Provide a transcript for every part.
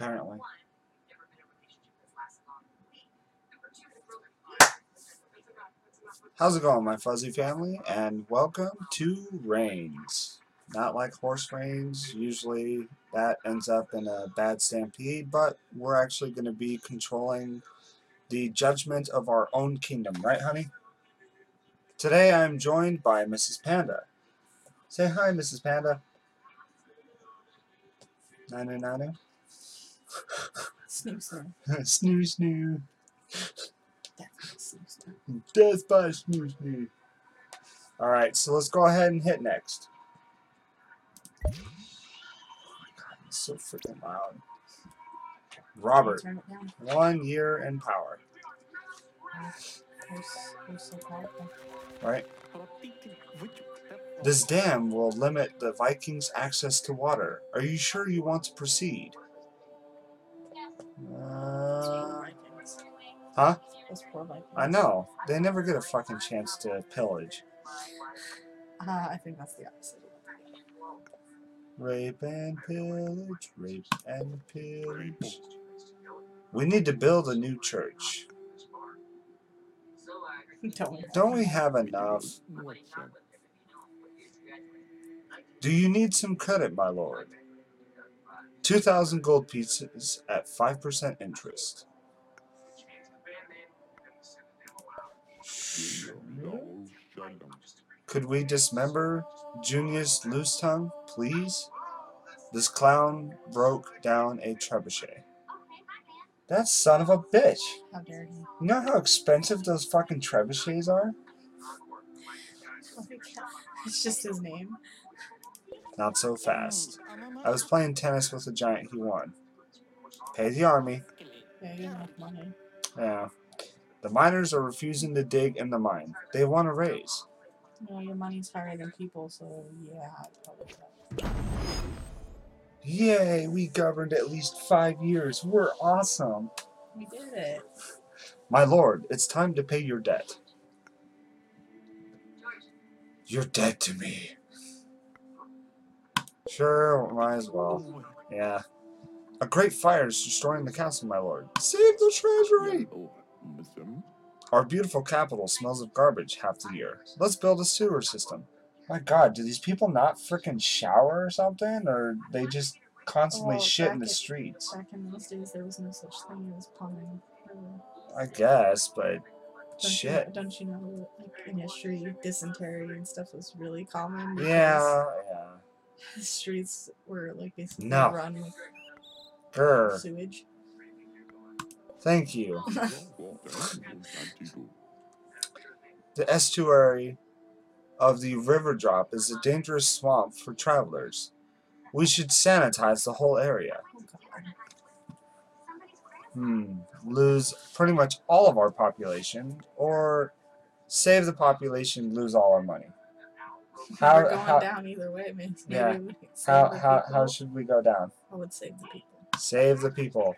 Apparently. How's it going, my fuzzy family? And welcome to Reigns. Not like horse reigns. Usually that ends up in a bad stampede, but we're actually going to be controlling the judgment of our own kingdom, right, honey? Today I'm joined by Mrs. Panda. Say hi, Mrs. Panda. Nanu nanu. Snoo snoo. snoo snoo. Definitely snoo snoo. Death by snoo snoo. Alright, so let's go ahead and hit next. Oh my god, it's so freaking loud. Robert, Turn it down. one year in power, Who's, who's so powerful? right? This dam will limit the Vikings' access to water. Are you sure you want to proceed? Uh, huh? Those poor Vikings. I know. They never get a fucking chance to pillage. Uh, I think that's the opposite. Rape and pillage, rape and pillage. We need to build a new church. Don't we? Don't we have enough? Do you need some credit, my lord? 2,000 gold pieces at 5% interest. Could we dismember Junius Loose Tongue, please? This clown broke down a trebuchet. That son of a bitch. How dare he? You know how expensive those fucking trebuchets are? It's just his name. Not so fast. Mm. I was playing tennis with a giant he won. Pay the army. Yeah, you have enough money. Yeah. The miners are refusing to dig in the mine. They want a raise. You know, your money's higher than people, so yeah, I'd probably say. Yay, we governed at least five years. We're awesome. We did it. My lord, it's time to pay your debt. You're dead to me. Sure, might as well. Yeah. A great fire is destroying the castle, my lord. Save the treasury! Our beautiful capital smells of garbage half the year. Let's build a sewer system. My god, do these people not frickin' shower or something? Or they just constantly Well, shit in the in- streets? Back in those days, there was no such thing as plumbing. I guess, but Don't shit. You, don't you know, like in history, dysentery and stuff was really common. Yeah, yeah. The streets were like basically No. run with Grr. sewage. Thank you. The estuary of the river drop is a dangerous swamp for travelers. We should sanitize the whole area. Oh god. Hmm. Lose pretty much all of our population, or save the population, lose all our money. How- We're going how- down either way, man. Maybe Yeah. we How how how should we go down? I would save the people. Save the people.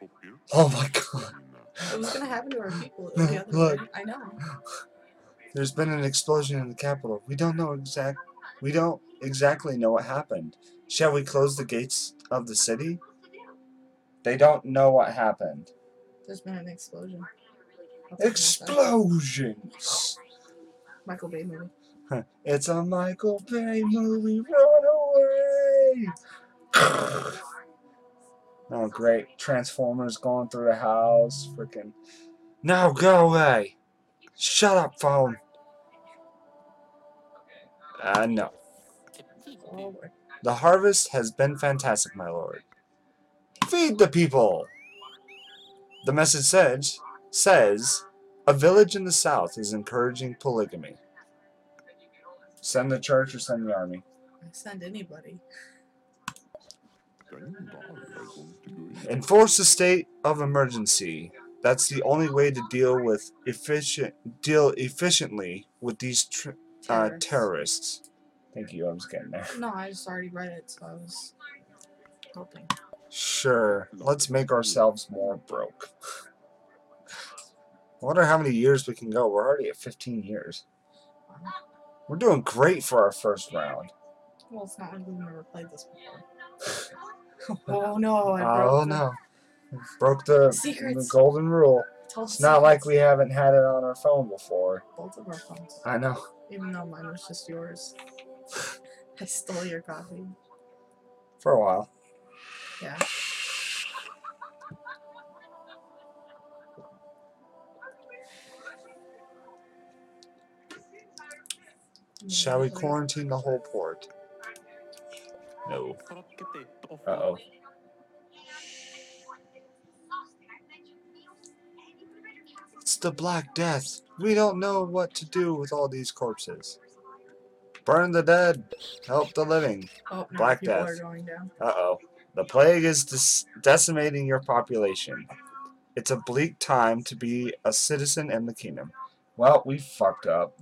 Oh my god. It was gonna happen to our people the other Look. way. I know. There's been an explosion in the capital. We don't know exact. We don't exactly know what happened. Shall we close the gates of the city? They don't know what happened. There's been an explosion. That's what happened. Explosions. Michael Bay movie. It's a Michael Bay movie. Run away. oh, great! Transformers going through the house. Freaking. Now go away. Shut up, phone. Uh, no. The harvest has been fantastic, my lord. Feed the people! The message says, says a village in the south is encouraging polygamy. Send the church or send the army. I send anybody. Enforce a state of emergency. That's the only way to deal with efficient deal efficiently with these tr- uh, Terrorists. terrorists. Thank you. I was getting there. No, I just already read it, so I was hoping. Sure. Let's make ourselves more broke. I wonder how many years we can go. We're already at 15 years. Wow. We're doing great for our first round. Well, it's not like we've never played this before. oh no! I broke Oh the- no. Broke the, the golden rule. It's not like we haven't had it on our phone before. both of our phones. I know. Even though mine was just yours. I stole your copy. For a while. Yeah. Shall we quarantine the whole port? No. Uh oh. It's the Black Death. We don't know what to do with all these corpses. Burn the dead. Help the living. Oh, Black Death. are going down. Uh oh. The plague is dis- decimating your population. It's a bleak time to be a citizen in the kingdom. Well, we fucked up.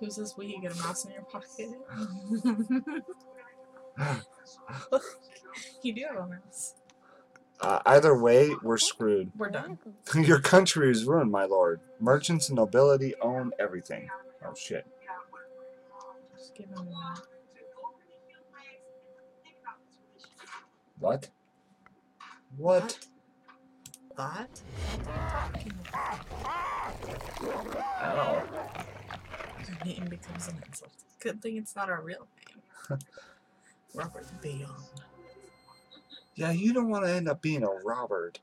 Who's this we? You get a mouse in your pocket? you do have a mouse. Uh, either way, we're screwed. We're done. Your country is ruined, my lord. Merchants and nobility own everything. Oh shit. Just give him a minute. What? What? That? Ow. Your name becomes an insult. Good thing it's not our real name. Robert Beyond. Yeah, you don't want to end up being a Robert.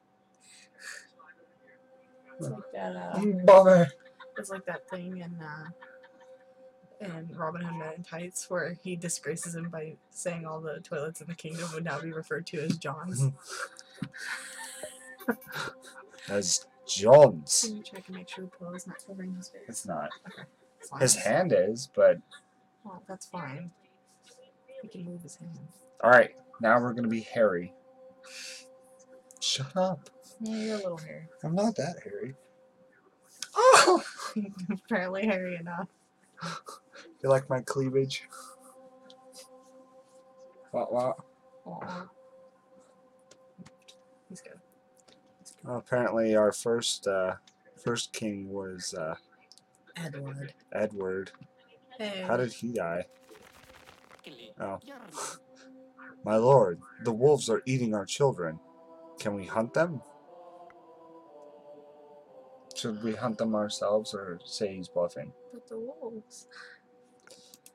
It's like that. Uh, Bummer. it's like that thing in uh, in Robin Hood Men in Tights where he disgraces him by saying all the toilets in the kingdom would now be referred to as John's. As John's. Can you check and make sure the pillow is not covering his face? It's not. As long His hand is, but Well, that's fine. He can move his hand. alright. Now we're gonna be Harry. Shut up. Yeah, you're a little hairy. I'm not that hairy. Oh! Apparently hairy enough. You like my cleavage? What what? Aw. He's good. Well, apparently our first uh first king was uh Edward. Edward. Hey. How did he die? Oh. My lord, the wolves are eating our children. Can we hunt them? Should we hunt them ourselves or say he's bluffing? But the wolves.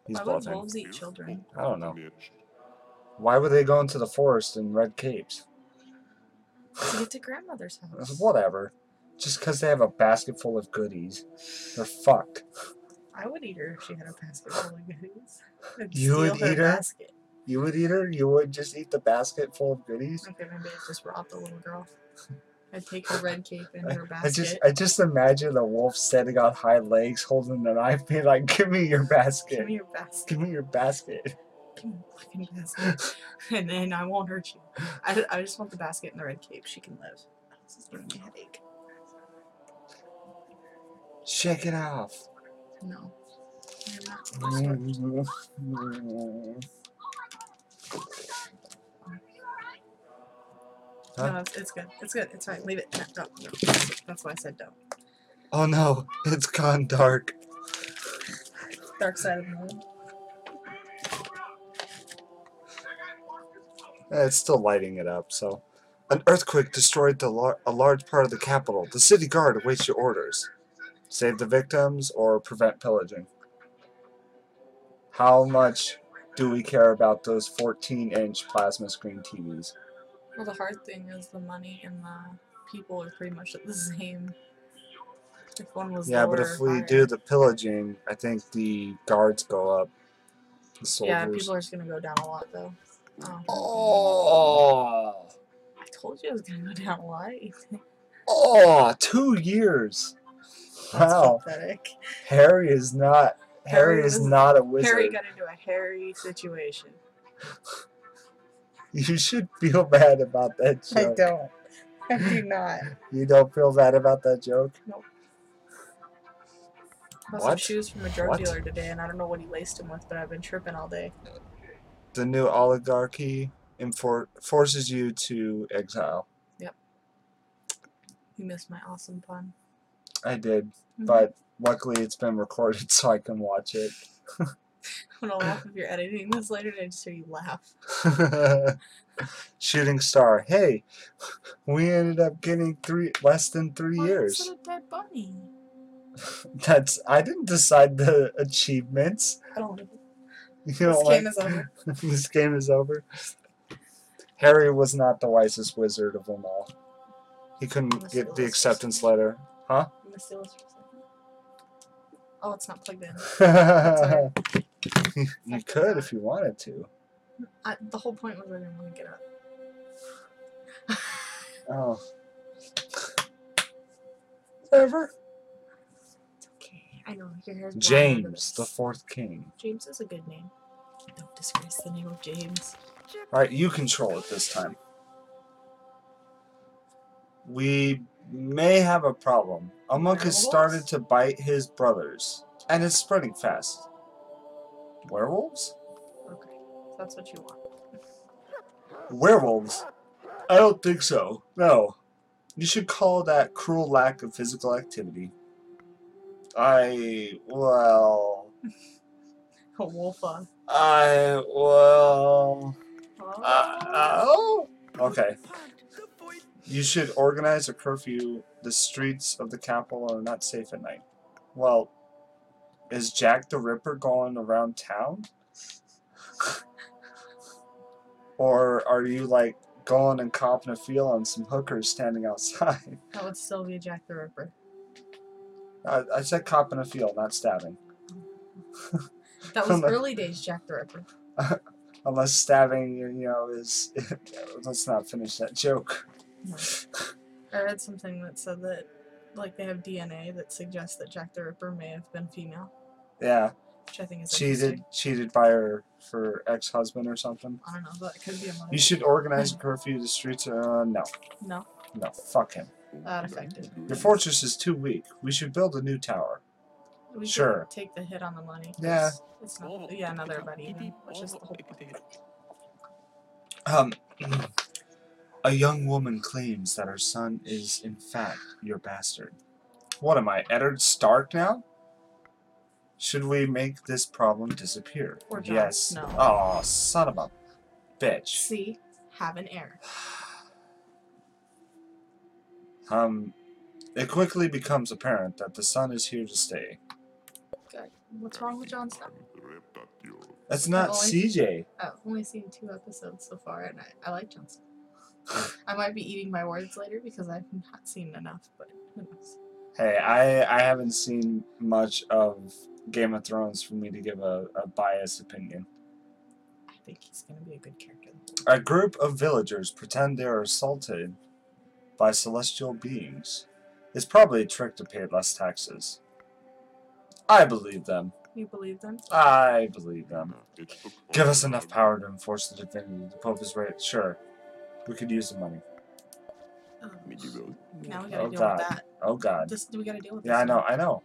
He's Why would wolves eat children? I don't know. Why would they go into the forest in red capes? To get to grandmother's house. Whatever. Just because they have a basket full of goodies, they're fucked. I would eat her if she had a basket full of goodies. I'd You would steal eat her? Basket. You would eat her? You would just eat the basket full of goodies? Okay, maybe I'd just rob the little girl. I'd take her red cape and her I just I just imagine a wolf standing on high legs holding a knife being like, Give me your basket. Give me your basket. Give me your basket. Give me your fucking basket. and then I won't hurt you. I, I just want the basket and the red cape. She can live. This is giving me a headache. Shake it off. No. I'm not supposed to. Huh? No, it's, it's good. It's good. It's fine. Leave it. No, don't. No. That's, why I said don't. Oh no, it's gone dark. Dark side of the moon. Eh, It's still lighting it up, so. An earthquake destroyed the lar- a large part of the capital. The city guard awaits your orders. Save the victims or prevent pillaging. How much do we care about those 14 inch plasma screen TVs? Well, the hard thing is the money and the people are pretty much at the same. If one was Yeah, but if we higher. do the pillaging, I think the guards go up. The yeah, people are just gonna go down a lot though. Oh, Oh, I told you it was gonna go down a lot. oh, two years. That's Wow, pathetic. Harry is not. Harry, Harry is was- not a wizard. Harry got into a hairy situation. You should feel bad about that joke. I don't. I do not. You don't feel bad about that joke? Bought some What? shoes from a drug What? dealer today, and I don't know what he laced them with, but I've been tripping all day. The new oligarchy enfor- forces you to exile. Yep. You missed my awesome pun. I did, Mhm. but luckily it's been recorded so I can watch it. I'm gonna laugh if you're editing this later and I just hear you laugh. Shooting star. Hey, we ended up getting three less than three Why years. Is it a dead bunny? That's I didn't decide the achievements. I don't it. You This know, game like, is over. this game is over. Harry was not the wisest wizard of them all. He couldn't get the acceptance letter. I'm gonna for a second. Oh, it's not plugged in. you could if you wanted to. I, the whole point was I didn't want to get up. Oh. Ever. It's okay. I know your hair's James, the fourth king. James is a good name. Don't disgrace the name of James. Alright, you control it this time. We may have a problem. A monk has started to bite his brothers, and it's spreading fast. Werewolves? Okay, that's what you want. Werewolves? I don't think so. No. You should call that cruel lack of physical activity. I, well. A wolf. Uh, I, well. oh. Uh, oh. Okay. You should organize a curfew. The streets of the capital are not safe at night. Well, is Jack the Ripper going around town? or are you like going and copping a feel on some hookers standing outside? that would still be Jack the Ripper. I, I said copping a feel, not stabbing. That was early days Jack the Ripper. Unless stabbing, you know, is. let's not finish that joke. I read something that said that, like, they have DNA that suggests that Jack the Ripper may have been female, Yeah, which I think is cheated, cheated by her her ex husband or something. I don't know, but it could be a money. You should organize a curfew. The streets. Uh, no, No, no, fuck him. that effective. Your fortress is too weak. We should build a new tower. We Sure. Take the hit on the money. Yeah. It's not. Yeah, another even, which is the whole point. Um, a young woman claims that her son is, in fact, your bastard. What am I, Eddard Stark now? Should we make this problem disappear? Or Jon yes. Snow. Oh, son of a bitch. See, have an heir. Um, it quickly becomes apparent that the son is here to stay. Good. What's wrong with Jon Snow? That's not only- CJ. I've only seen two episodes so far, and I, I like Jon Snow. I might be eating my words later because I've not seen enough, but who knows? Hey, I I haven't seen much of Game of Thrones for me to give a, a biased opinion. I think he's gonna be a good character. A group of villagers pretend they are assaulted by celestial beings. It's probably a trick to pay less taxes. I believe them. You believe them? I believe them. Give us enough power to enforce the divinity. The Pope is right. Sure. We could use the money. Oh, now we oh, gotta Oh, deal God. with that. Oh God. This we gotta deal with. Yeah, I this know. now. I know.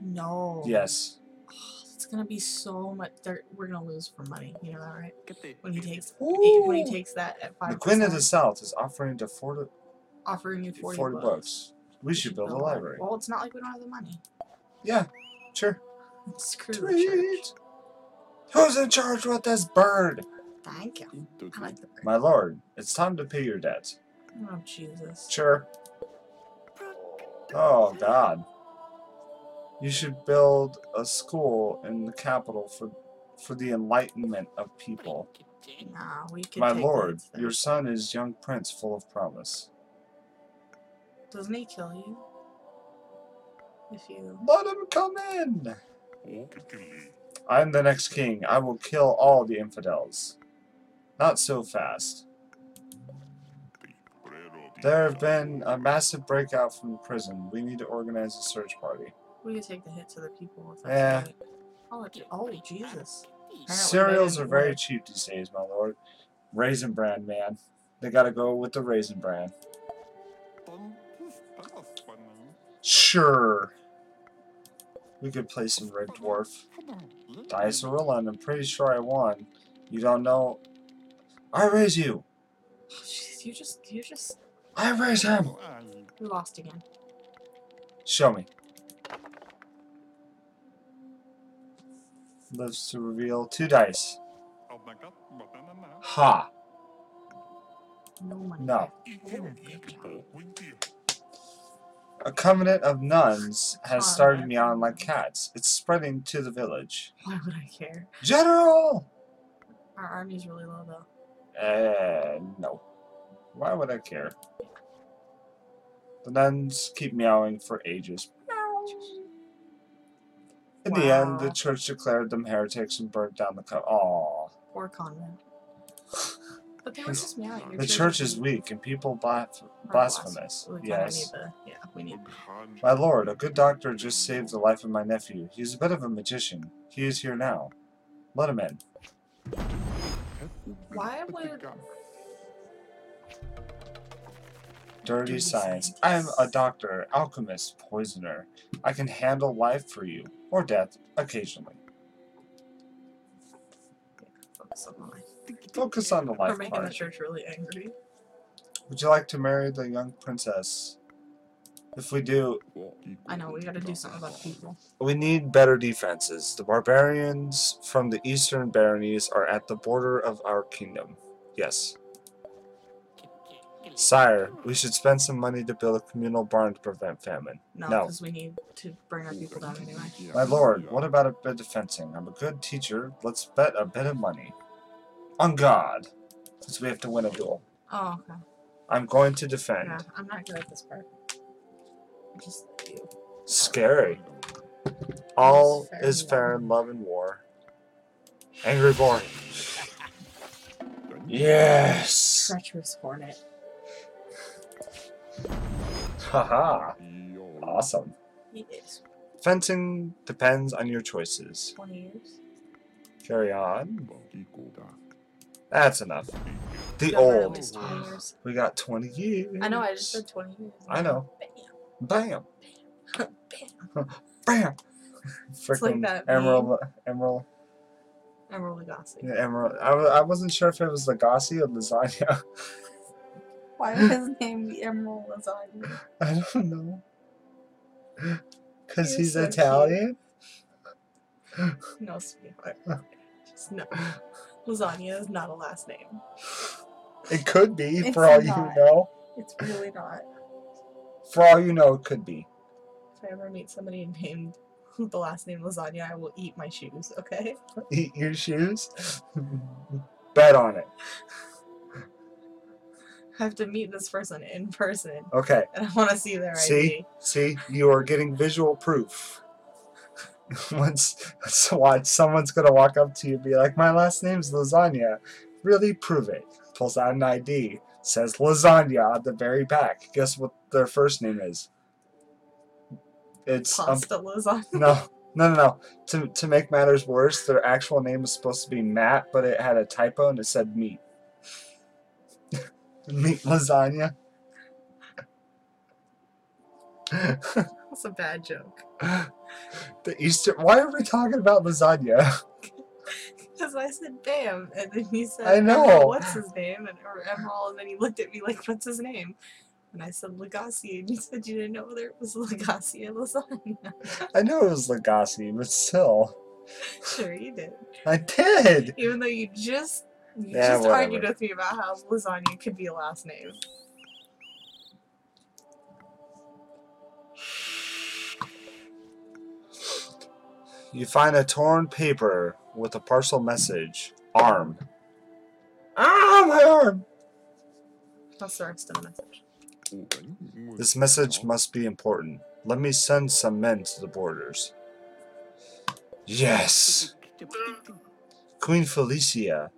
No. Yes. Oh, it's gonna be so much. they're- We're gonna lose for money. You know that, right? When he takes Ooh. when he takes that at five. The Queen of the South is offering to 40, offering you 40, 40 books. books. We should build a library. Well, it's not like we don't have the money. Yeah, sure. Screw the church. Sweet. Who's in charge with this bird? Thank you. I like the bird. My lord, it's time to pay your debt. Oh Jesus. Sure. Oh God. You should build a school in the capital for for the enlightenment of people. Nah, we could. My lord, your son is young prince full of promise. Doesn't he kill you? If you. Let him come in. I'm the next king. I will kill all the infidels. Not so fast. There have been a massive breakout from the prison. We need to organize a search party. We could take the hit to the people. If that's Yeah. right. Oh, oh Jesus. Cereals are very cheap these days, my lord. Raisin bran, man. They gotta go with the raisin bran. Sure. We could play some Red Dwarf. Dice Orilla, and I'm pretty sure I won. You don't know. I raise you. Oh, jeez, you just, you just, I raise him. we lost again. Show me. lives to reveal two dice. Ha! No money. No. A covenant of nuns has started me on like cats. It's spreading to the village. Why would I care? General! Our army's really low though. Uh, no. Why would I care? The nuns keep meowing for ages. In the end, the church declared them heretics and burned down the co- Aww. Poor convent. But they were just meowing. Your The church is weak and people blas- blasphemous. We Yes. Need the, yeah, we need. My lord, a good doctor just saved the life of my nephew. He's a bit of a magician. He is here now. Let him in. Why would- Dirty Dirty science. I am a doctor, alchemist, poisoner. I can handle life for you, or death, occasionally. Focus on the life. Focus on the We're life making the part. church really angry. Would you like to marry the young princess? If we do, I know we got to do something about the people. we need better defenses. The barbarians from the eastern baronies are at the border of our kingdom. Yes. Sire, we should spend some money to build a communal barn to prevent famine. No, No. because we need to bring our people down anyway. My lord, what about a bit of fencing? I'm a good teacher. Let's bet a bit of money. On God. Since we have to win a duel. Oh, okay. I'm going to defend. Yeah, I'm not good at this part. Just you. Scary. All fair is fair in love and war. Angry boy. Yes. Treacherous hornet. Haha. Awesome. He is Fencing depends on your choices. 20 years. Carry on. That's enough. The old. least 20 years. We got 20 years. I know, I just said 20 years. I know. Bam. Bam. Bam. Bam. like Freaking that Emerald. Emerald. Emeril Lagasse. Yeah, Emerald. I, wa- I wasn't sure if it was Legacy or lasagna. Why would his name be Emerald Lasagna? I don't know. Because he's so cute. Italian? No, sweetheart. Just no. Lasagna is not a last name. It could be, It's for all not. you know. It's really not. For all you know, it could be. If I ever meet somebody named the last name Lasagna, I will eat my shoes, okay? Eat your shoes? Bet on it. I have to meet this person in person, Okay. and I want to see their See? ID. See? You are getting visual proof. Once watch, someone's gonna walk up to you and be like, My last name's Lasagna. Really prove it. Pulls out an ID. Says lasagna on the very back. Guess what their first name is? It's um, lasagna. no, no, no, no. To to make matters worse, their actual name was supposed to be Matt, but it had a typo and it said meat. meat lasagna. That's a bad joke. the Easter. Why are we talking about lasagna? Because I said bam, and then he said, I know. What's his name? And, or Emerald, and then he looked at me like, what's his name? And I said Legacy, and you said you didn't know whether it was Legacy or lasagna. I know it was Legacy, but still, sure, you did. I did. Even though you just you Yeah, just argued with me about how lasagna could be a last name. You find a torn paper with a parcel message. Arm. Ah, my arm! That's the rest of the message. This message must be important. Let me send some men to the borders. Yes! Queen Felicia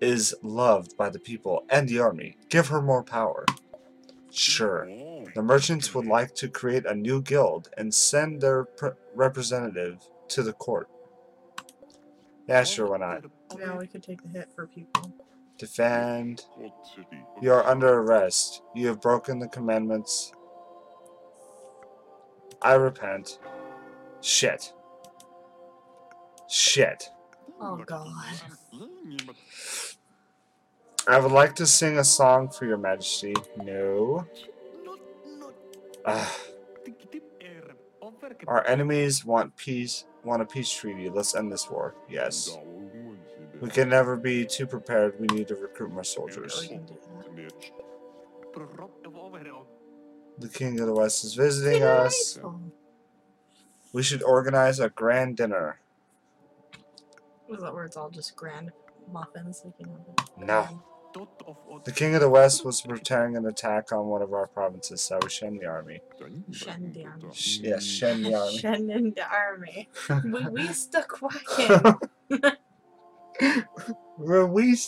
is loved by the people and the army. Give her more power. Sure. The merchants would like to create a new guild and send their pr- representative to the court. Yeah, sure, why not? Yeah, we could take the hit for people. Defend. You are under arrest. You have broken the commandments. I repent. Shit. Shit. Oh god. I would like to sing a song for your majesty. No. Ah, our enemies want peace. want a peace treaty. Let's end this war. Yes. We can never be too prepared. We need to recruit more soldiers. can do that. The King of the West is visiting us. We should organize a grand dinner. was that where it's all just grand muffins? Like, you know, No. The King of the West was preparing an attack on one of our provinces, so we send the army. Shen the army. Sh- yes, send the army. Shen the army. we, we stuck quacking.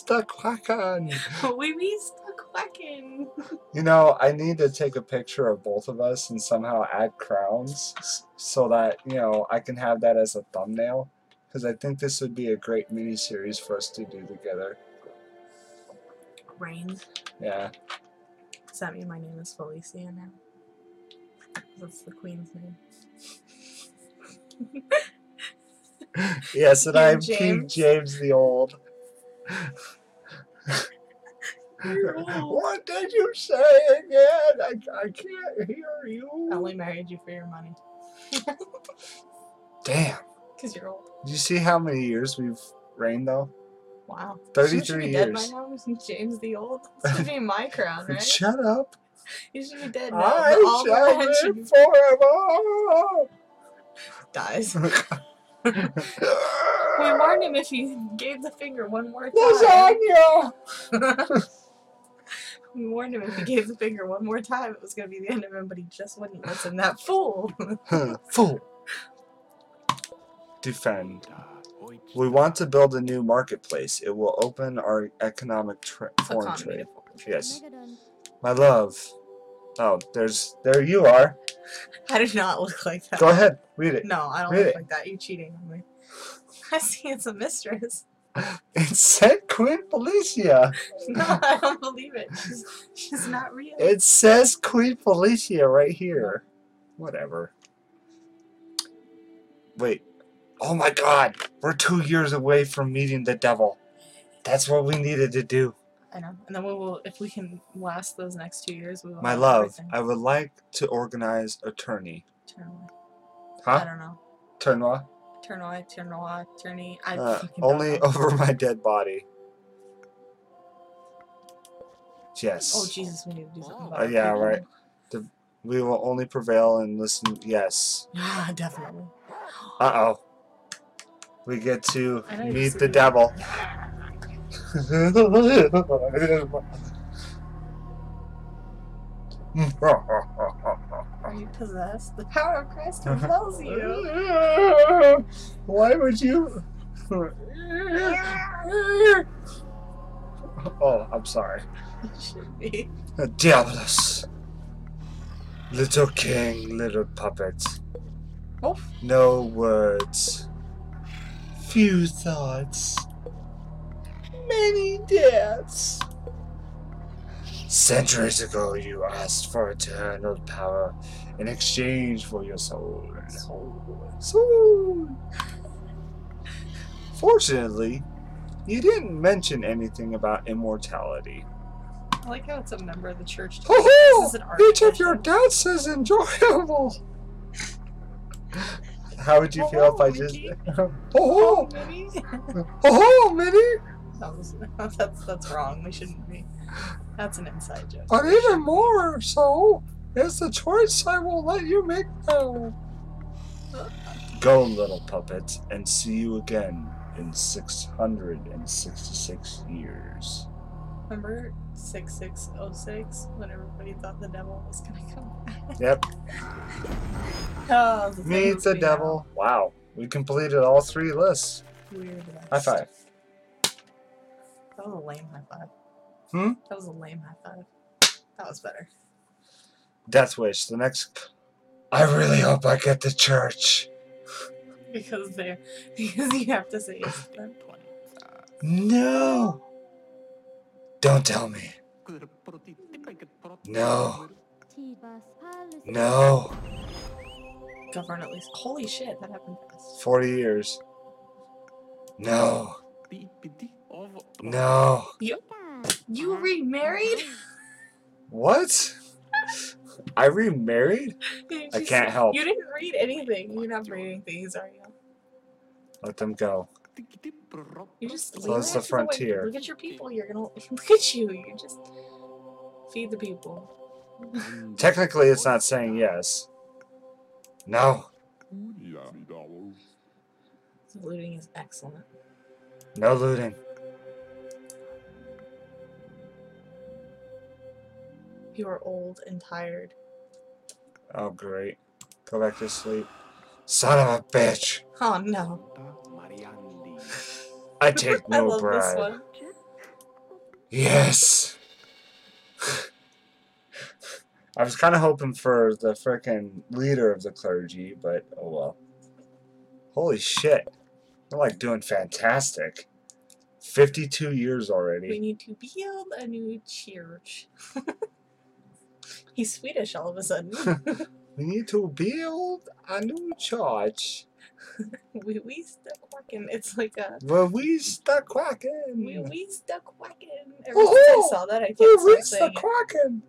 Stuck quacking. we we stuck quacking. You know, I need to take a picture of both of us and somehow add crowns so that, you know, I can have that as a thumbnail. Because I think this would be a great mini series for us to do together. Reigns. Yeah. Does that mean my name is Felicia now? That's the queen's name. Yes, and King I'm King James. James the Old. What did you say again? I, I can't hear you. I only married you for your money. Damn. Because you're old. Do you see how many years we've reigned, though? Wow. 33 you should be dead by years. James the Old. This should be my crown, right? Shut up. You should be dead now. I shall live forever. dies. We warned him if he gave the finger one more time. Lasagna. we warned him if he gave the finger one more time, it was going to be the end of him, but he just wouldn't listen. That fool. Fool. Defend. We want to build a new marketplace. It will open our economic tra- foreign trade. trade. Yes. My love. Oh, there's there you are. I do not look like that. Go ahead, read it. No, I don't Read look it. like that. You're cheating on me. I see it's a mistress. It said Queen Felicia. No, I don't believe it. She's, she's not real. It says Queen Felicia right here. Whatever. Wait. Oh my god. We're two years away from meeting the devil. That's what we needed to do. I know. And then we will, if we can last those next two years, we will. My love, everything. I would like to organize a tourney. Turn away. I don't know. Tournoi? Turn away, turn away, tourney. I Uh, fucking don't only know. over my dead body. Yes. Oh Jesus, we need to do something about Uh, it. yeah, right. We will only prevail and listen. Yes. Yeah, definitely. Uh oh. We get to I know you meet the that. devil. Are you possessed? The power of Christ uh-huh. compels you. Why would you? oh, I'm sorry. It should be. Diabolus. Little king, little puppet. Oh, No words. Few thoughts. Many deaths. Centuries ago, you asked for eternal power in exchange for your soul. Soul. Fortunately, you didn't mention anything about immortality. I like how it's a member of the church. This Ho is! Each of your deaths is enjoyable. How would you feel if I just? Mickey. Ho Oh, ho! Minnie. Ho ho, Minnie! That was, that's that's wrong. We shouldn't be. That's an inside joke. But even more so is the choice I will let you make now. Go, little puppet, and see you again in 666 years. Remember six six oh six when everybody thought the devil was gonna come back. Yep, Oh, the meet the we know. devil. Wow, we completed all three lists. Weird. High five. That was a lame high five. Hmm? That was a lame high five. That was better. Death Wish, the next. I really hope I get to church. Because they're because you have to say yes to them. No! Don't tell me. No. No. Govern at least. Holy shit, that happened fast. 40 years. No. No. You you remarried? What? I remarried? I can't help. You didn't read anything. You're not reading things, are you? Let them go. You just So it's it the frontier. Look at your people. You're gonna look at you. You just feed the people. Technically, it's not saying yes. No. Looting is excellent. No looting. You are old and tired. Oh, great. Go back to sleep. Son of a bitch. Oh no. I take I no love this one. Yes. I was kind of hoping for the frickin' leader of the clergy, but oh well. Holy shit. They're like doing fantastic. 52 years already. We need to build a new church. He's Swedish all of a sudden. We need to build a new church. we we stuck quacking. It's like a Where we stuck quacking. we we stuck quacking. Ever since I saw that, I can't we stop saying stuck quacking.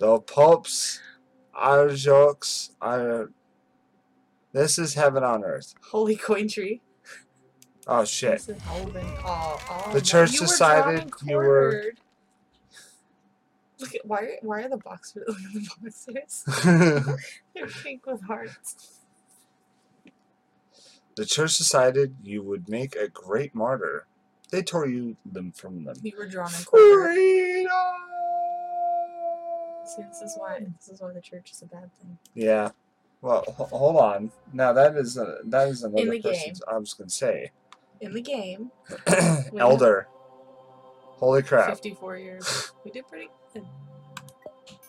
The popes, our jokes, are. This is heaven on earth. Holy coin tree. Oh shit. This is Oh, oh, The church you decided you were-. Look at why? are- Why are the boxers? Look at the boxers. They're pink with hearts. the church decided you would make a great martyr. They tore you them from them. You were drawn in. Freedom! See, this is why. This is why the church is a bad thing. Yeah. Well, ho- hold on. Now that is a, that is another in the person's. I was gonna say, In the game, elder. Holy crap! 54 years. We did pretty.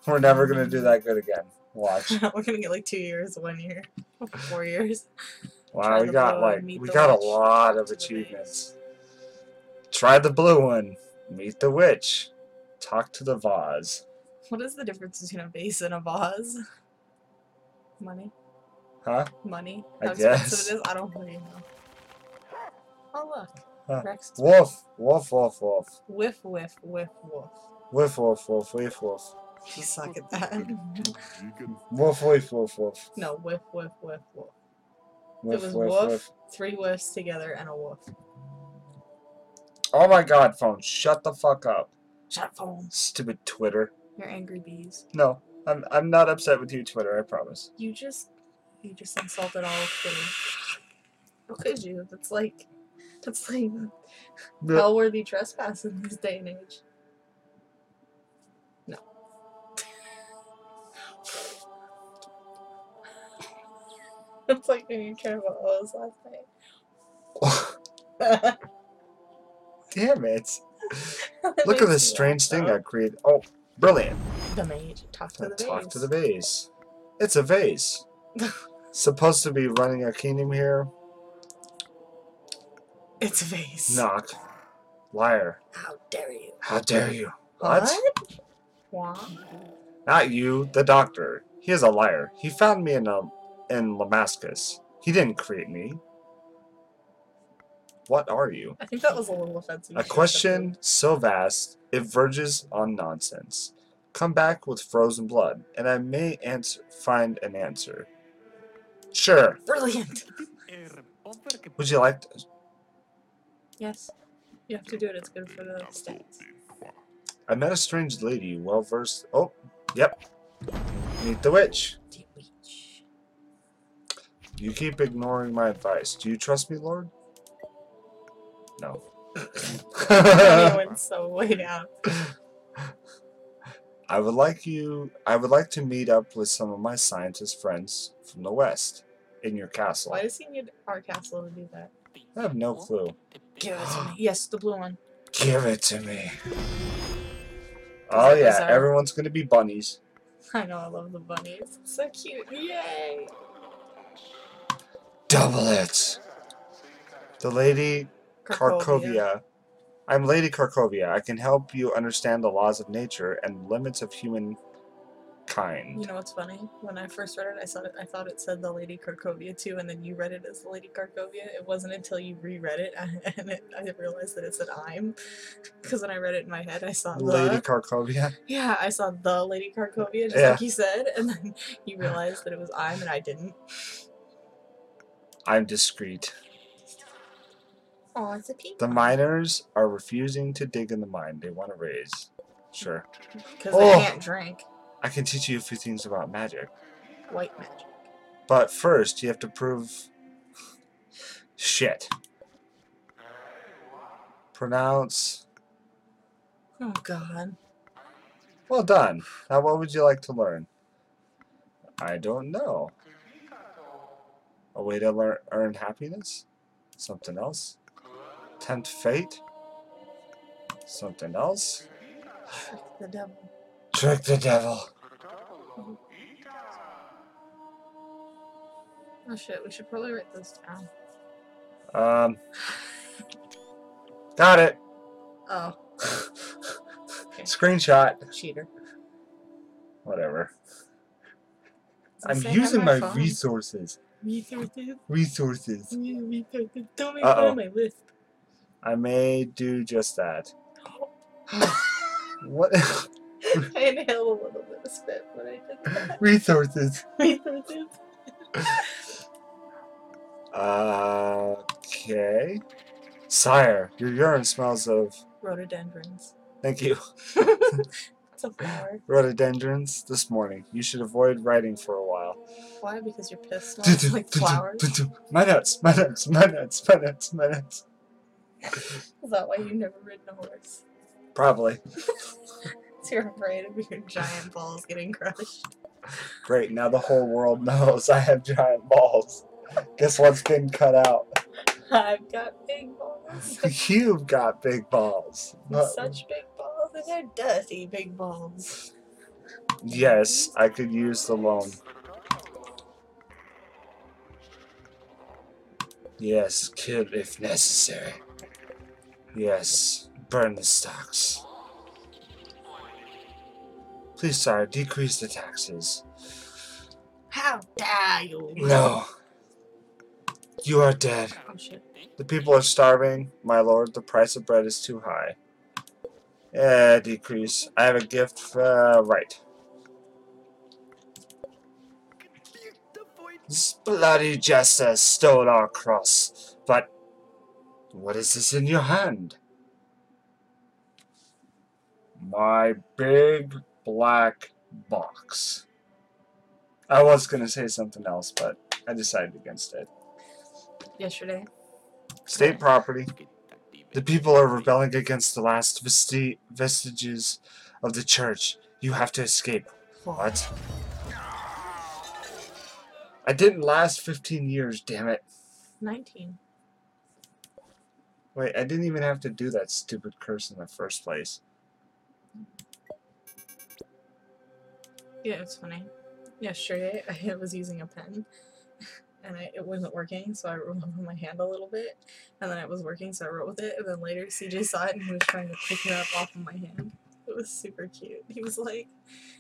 We're never gonna do that good again. Watch. We're gonna get like two years, one year, four years. Wow, we got like we got a lot of achievements. Try the blue one. Meet the witch. Talk to the vase. What is the difference between a vase and a vase? Money. Huh? Money. I guess. it is? I don't really know. Oh look. Huh. Rex. Wolf. Wolf. Wolf. Wolf. Whiff, whiff, whiff, wolf. Wolf. Wolf. Wolf. Wolf. Wolf. You suck at that. Wolf. Wolf. Wolf. Wolf. no, whiff, whiff, whiff, wolf. Wolf. was Wolf. wolf. Wolf. Three whiffs together and a wolf. Oh my God, phone! Shut the fuck up. Shut phone. Stupid Twitter. You're angry bees. No, I'm I'm not upset with you, Twitter. I promise. You just, you just insulted all of Twitter. How could you? That's like, that's like hell-worthy trespass in this day and age. it's like when you care about O's last night. Damn it! Look at this strange thing. I created. Oh, brilliant! The mage. Talk to the Talk vase. to the vase. It's a vase. Supposed to be running a kingdom here. It's a vase. Knock. Liar. How dare you? How dare you? What? What? Not you, the doctor. He is a liar. He found me in a, in Damascus. He didn't create me. What are you? I think that was a little offensive. A should have said question so vast it verges on nonsense. Come back with frozen blood, and I may answer, find an answer. Sure. Brilliant. Would you like? To, Yes. You have to do it. It's good for the stats. I met a strange lady, well versed. Oh, yep. Meet. The witch. You keep ignoring my advice. Do you trust me, Lord? No. I went so way down. I would like you. I would like to meet up with some of my scientist friends from the west in your castle. Why does he need our castle to do that? I have no clue. Give it to me. Yes, the blue one. Give it to me. Oh yeah, bizarre? everyone's gonna be bunnies. I know. I love the bunnies. So cute. Yay. Double it. The lady Karkovia. I'm Lady Karkovia. I can help you understand the laws of nature and limits of humankind. You know what's funny? When I first read it, I saw it. I thought it said the Lady Karkovia too, and then you read it as the Lady Karkovia. It wasn't until you reread it and it, I realized that it said I'm, because when I read it in my head, I saw the. Lady Karkovia. Yeah, I saw the Lady Karkovia, just Yeah. like you said, and then you realized that it was I'm, and I didn't. I'm discreet. Oh, it's a pink. The miners are refusing to dig in the mine. They want to raise. Sure. Because Oh. they can't drink I can teach you a few things about magic. white magic. But first, you have to prove. Shit. Pronounce. Oh God. Well done. Now, what would you like to learn? I don't know. A way to learn, earn happiness? Something else? Tempt fate? Something else? Trick the devil. Trick the devil. Oh shit, we should probably write this down. Um. Got it. Oh, Screenshot. cheater. Whatever. I'm using my phone? resources. Resources. Resources. Resources. Don't make fun of my list. I may do just that. What? I inhaled a little bit of spit when I did that. resources. Resources. Okay. Sire, your urine smells of. Rhododendrons. Thank you. It's a flower. Rhododendrons this morning. You should avoid writing for a while. Why? Because your piss smells like flowers. My nuts, my nuts, my nuts, my nuts, my nuts. Is that why you've never ridden a horse? Probably. So you're afraid of your giant balls getting crushed. Great, now the whole world knows I have giant balls. Guess what's getting cut out? I've got big balls. You've got big balls. Such big and they're dirty big balls. yes, I could use the loan. Yes, kill if necessary. Yes, burn the stocks. Please, sire, decrease the taxes. How dare you? No. You are dead. Oh shit. The people are starving, my lord. The price of bread is too high. Yeah, decrease. I have a gift. Uh, right. This bloody jester stole our cross, but what is this in your hand? My big black box. I was gonna say something else, but I decided against it. Yesterday. State property. The people are rebelling against the last vesti- vestiges of the church. You have to escape. What? I didn't last 15 years, damn it. 19. Wait, I didn't even have to do that stupid curse in the first place. Yeah, it's funny. Yesterday, I was using a pen, and I, it wasn't working, so I wrote with my hand a little bit, and then it was working, so I wrote with it, and then later CJ saw it, and he was trying to pick it up off of my hand. It was super cute. He was like,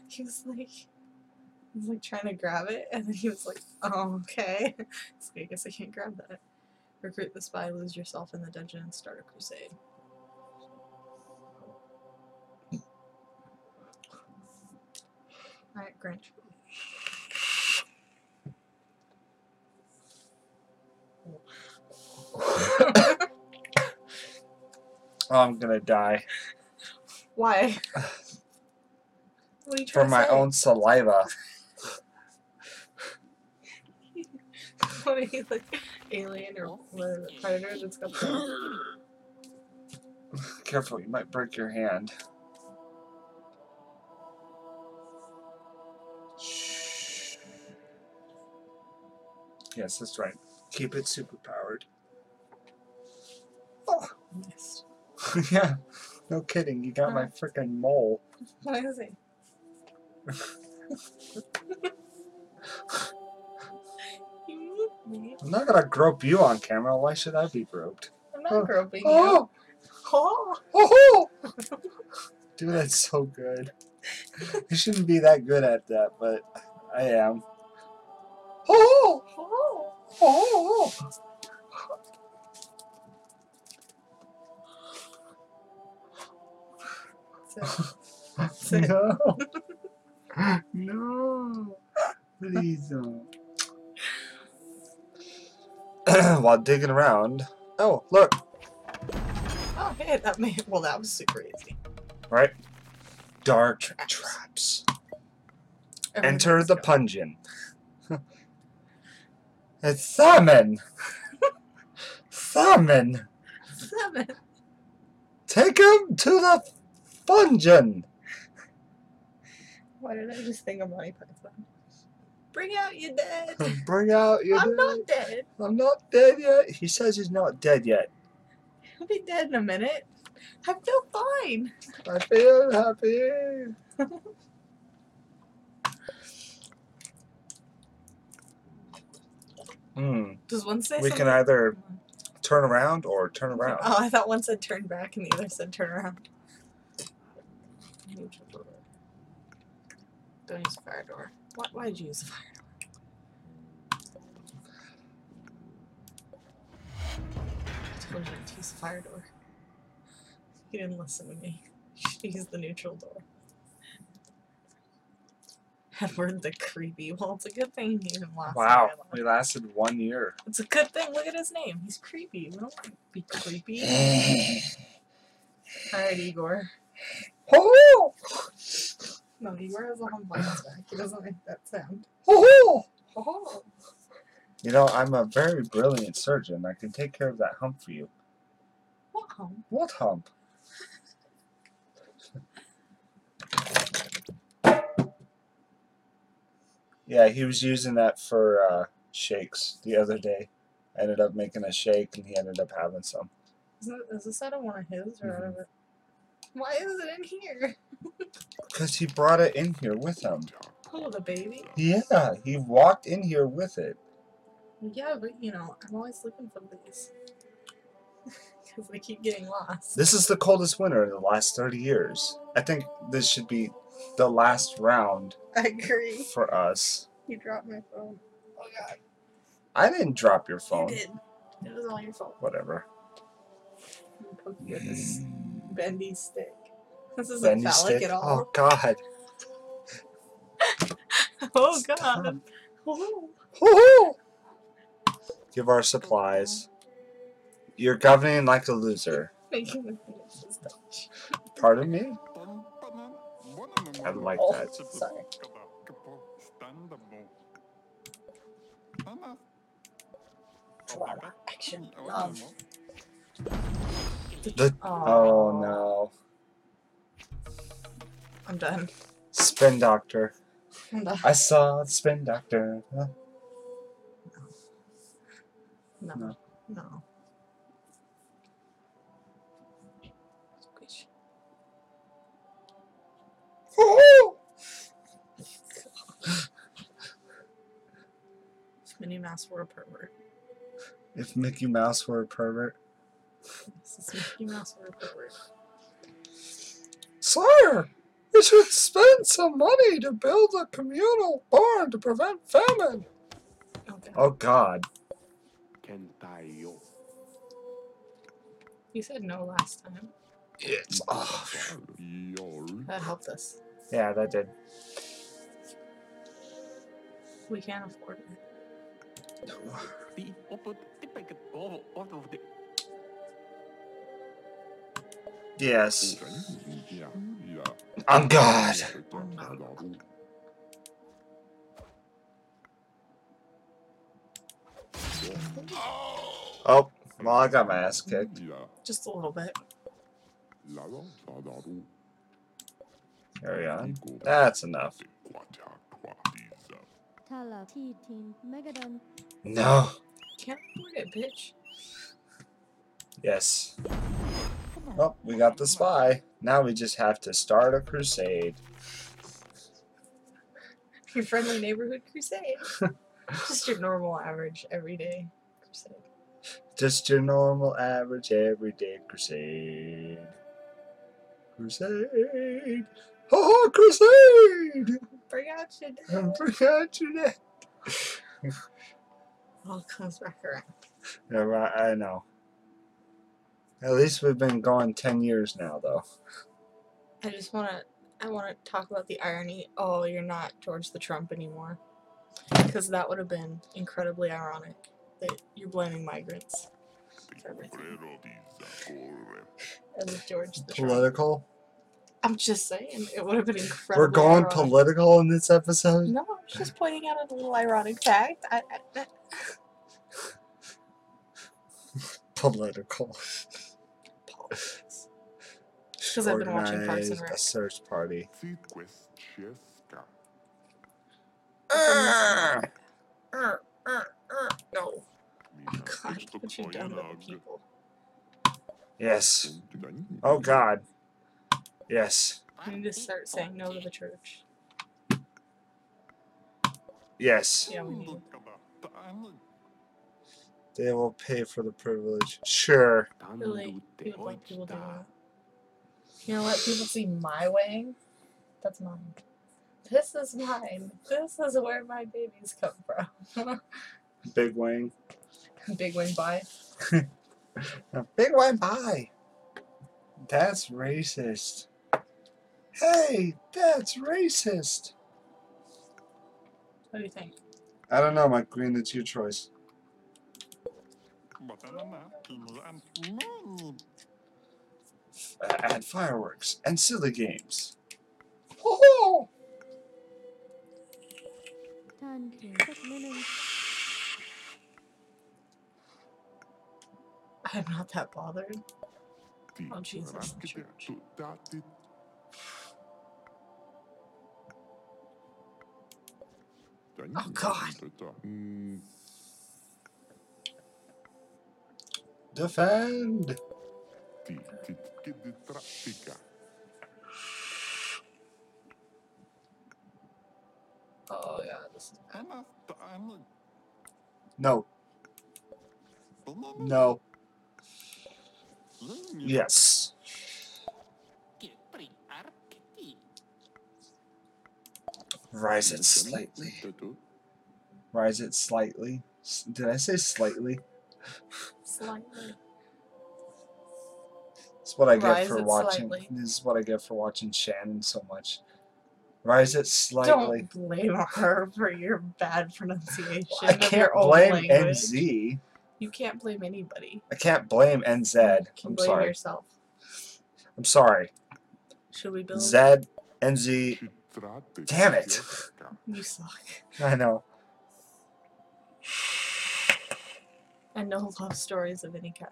he was like, he was like trying to grab it, and then he was like, oh, okay. so I guess I can't grab that. Recruit the spy, lose yourself in the dungeon, and start a crusade. Alright, Grinch. Oh, I'm gonna die Why? What are you trying my to say? own saliva. What are you like alien or what is it, predator that's got the Careful, you might break your hand. Shh. Yes, that's right. Keep it super powered. mist? Oh. yeah, no kidding. You got my freaking mole. What is it? You me. I'm not gonna grope you on camera. Why should I be groped? I'm not Oh. groping oh. you. Oh, Oh. oh, dude, that's so good. I shouldn't be that good at that, but I am. Oh, Oh. oh, So, Sit. no, no, please don't. while digging around. Oh, look, Oh, hey, that may. Well, that was super easy. right? Dark Traps. traps. Enter the go. pungeon. it's salmon. salmon. Salmon! Take him to the pungeon. Why did I just think of Monty Python? Bring out your dead. Bring out your. I'm dead. not dead. I'm not dead yet. He says he's not dead yet. I'll be dead in a minute. I feel fine. I feel happy. Hmm. Does one say We something? can either turn around or turn around. Oh, I thought one said turn back and the other said turn around. Neutral door. Don't use a fire door. Why, why did you use a fire door? I told you not to use the fire door. You didn't listen to me. You should use the neutral door. Edward the creepy. Well, it's a good thing he didn't last Wow, we lasted one year. It's a good thing. Look at his name. He's creepy. We don't want to be creepy. Alright, Igor. Oh, No, Igor has a on back. He doesn't make that sound. oh. Oh. You know, I'm a very brilliant surgeon. I can take care of that hump for you. What hump? What hump? Yeah, he was using that for uh, shakes the other day. I ended up making a shake, and he ended up having some. Is, it, is this out of one of his or out Mhm. of it? Why is it in here? Because he brought it in here with him. Oh, the baby. Yeah, he walked in here with it. Yeah, but you know, I'm always looking for these. Because they keep getting lost. This is the coldest winter in the last 30 years. I think this should be the last round I agree. for us. You dropped my phone. Oh god. I didn't drop your phone. You did. It was all your fault. Whatever. You poked you with this bendy stick. This isn't Bendy phallic stick. at Oh all. God. Oh, Stop. god. Oh. Woohoo! Give our supplies. You're governing like a loser. Making the faces touch. Pardon me? I don't like Oh, that. sorry. Action. Love. The, oh no. I'm done. Spin doctor. I'm done. I saw spin doctor. Huh? No. No. No. Squish. Minnie Mouse were a pervert. If Mickey Mouse were a pervert. This Mickey Mouse were a pervert. Sire, we should spend some money to build a communal barn to prevent famine. Okay. Oh God. You said no last time. It's oh, That helped us. yeah, that did. We can't afford it. Yes. I'm God. Oh, well, I got my ass kicked. Just a little bit. Carry on. That's enough. No. Can't afford it, bitch. Yes. Oh, we got the spy. Now we just have to start a crusade. Your friendly neighborhood crusade. Just your normal, average, everyday crusade. Just your normal, average, everyday crusade. Crusade. Ha ha, crusade! Bring out your dad. Bring out your neck. All comes back around. Yeah, right, I know. At least we've been going 10 years now, though. I just want to. I want to talk about the irony. Oh, you're not George the Trump anymore. Because that would have been incredibly ironic that you're blaming migrants for everything. As George the. Political. I'm just saying, it would have been incredible. We're going political in this episode. No, I was just pointing out a little ironic fact. I, I, I, Political. Politics. Because I've been watching Parks and Organize Rec. A search party. No. Oh God, what you done to the people? Yes. Oh God. Yes. You need to start saying no to the church. Yes. Yeah, we need. They will pay for the privilege. Sure. Really, you would like people doing that. You know, let people see my wang. That's mine. This is mine. This is where my babies come from. Big wing. Big wing bye. Big wing pie. That's racist. Hey, that's racist. What do you think? I don't know, my queen. It's your choice banana peels and money. And fireworks and silly games. I'm not that bothered. Oh, Jesus. Oh, God. Defend. Oh yeah, this is No. No. Yes. Rise it slightly. Rise it slightly. Did I say slightly? Slightly. That's what I get Rise for watching. slightly. This is what I get for watching Shannon so much. Rise it slightly. Don't blame her for your bad pronunciation I can't blame language. NZ. You can't blame anybody. I can't blame NZ. You can I'm blame sorry. yourself. I'm sorry. Should we build? Z, NZ. Damn it. You suck. I know. And no love stories of any kind.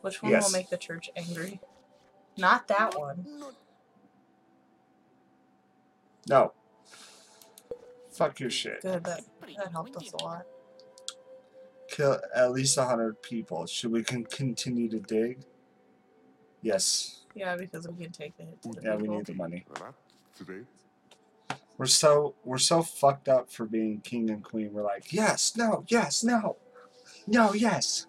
Which one Yes. will make the church angry? Not that one. No. Fuck your shit. Good, that that helped us a lot. Kill at least a hundred people. Should we con- continue to dig? Yes. Yeah, because we can take the hit to the Yeah, we need the money. We're so we're so fucked up for being king and queen. We're like, yes, no, yes, no, no, yes.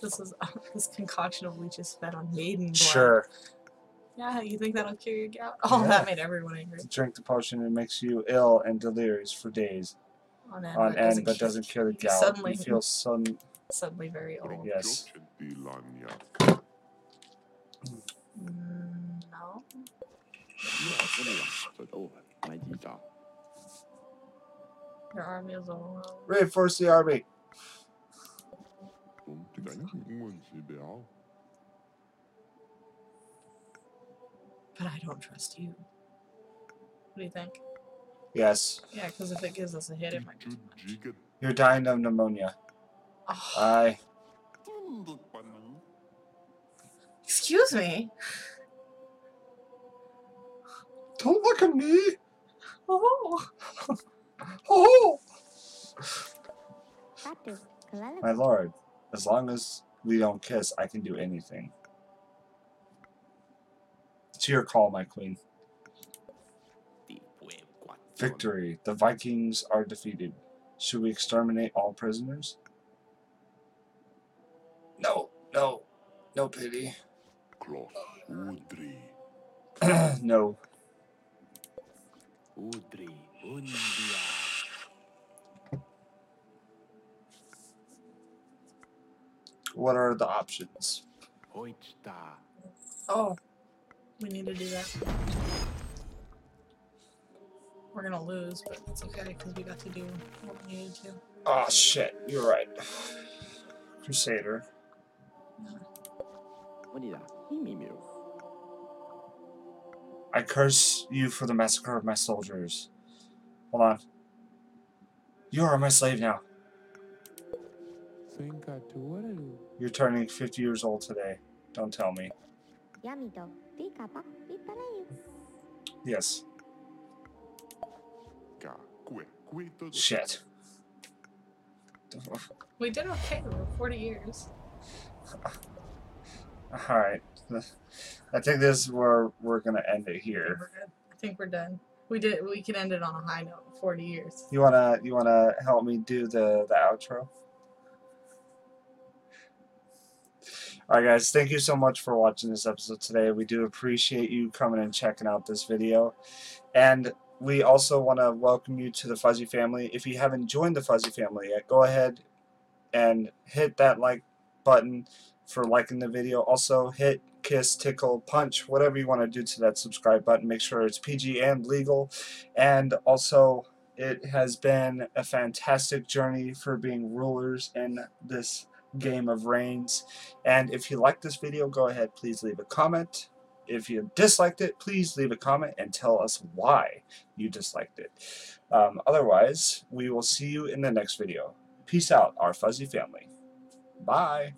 This is this concoction of leeches fed on maiden blood. Sure. Yeah, you think that'll cure your gout? Oh, Yeah. that made everyone angry. Drink the potion. It makes you ill and delirious for days On end, on but end, but doesn't cure the gout. Suddenly, You feel some. suddenly very old. Yes. Mm, no. Your army is all. Reinforce the army. Und die. But I don't trust you. What do you think? Yes. Yeah, because if it gives us a hit, it might be too much. You're dying of pneumonia. Oh. Excuse me. Don't look at me. Oh. oh. My lord as long as we don't kiss, I can do anything. It's your call, my queen. Victory. The Vikings are defeated. Should we exterminate all prisoners? No, no, no pity. no. what are the options? Oh, we need to do that. We're gonna lose, but that's okay because we got to do what we needed to. Ah, oh, shit. You're right. Crusader. I curse you for the massacre of my soldiers. Hold on. You are my slave now think I do. You're turning 50 years old today. Don't tell me. Yes. Shit. We did okay for 40 years. Alright. I think this is where we're gonna end it here. I think we're done. We did we can end it on a high note, forty years. You wanna you wanna help me do the, the outro? Alright guys, thank you so much for watching this episode today. We do appreciate you coming and checking out this video. And we also want to welcome you to the Fuzzy family. If you haven't joined the Fuzzy family yet, go ahead and hit that like button for liking the video. Also hit kiss, tickle, punch, whatever you want to do to that subscribe button. Make sure it's PG and legal. And also it has been a fantastic journey for being rulers in this game of reigns. And if you like this video, go ahead, please leave a comment. If you disliked it, please leave a comment and tell us why you disliked it. Um, otherwise, we will see you in the next video. Peace out, our fuzzy family. Bye.